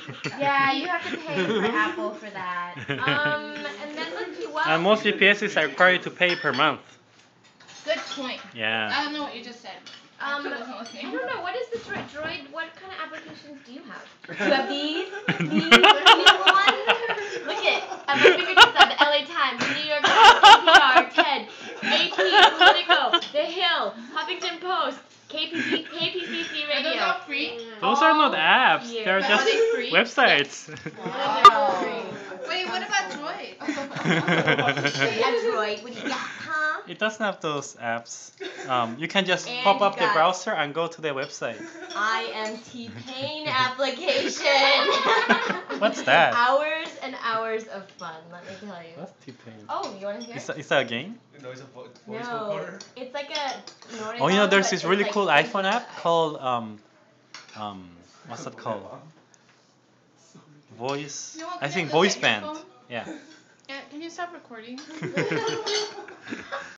Yeah, you have to pay for Apple for that. Um, and then let's see. And most VPSs are required to pay per month. good point. Yeah. I don't know what you just said. Um, I wasn't I listening. don't know. What is the droid? Droid. What kind of applications do you have? Do you have these? These? These ones? Look at. I'm a fingertips on the LA Times, New York Times, NPR, TED, AP, Politico, The Hill, Huffington Post, KPC, KPCC Are those all free? Those are not apps. year. They're But just are they free? websites. Wait, what about Droid? Android. What do you got, huh? it doesn't have those apps. Um, you can just pop up the browser and go to their website. I am T Pain application. What's that? Hours and hours of fun. Let me tell you. What's T-Pain? Oh, you want to hear? Is that, is that a game? No, it's a vo- voice No, recorder. it's like a. Oh, you know, there's this really like cool iPhone app called um, um, what's that called? Voice. You know what, I think Voice Band. Yeah. Yeah, can you stop recording?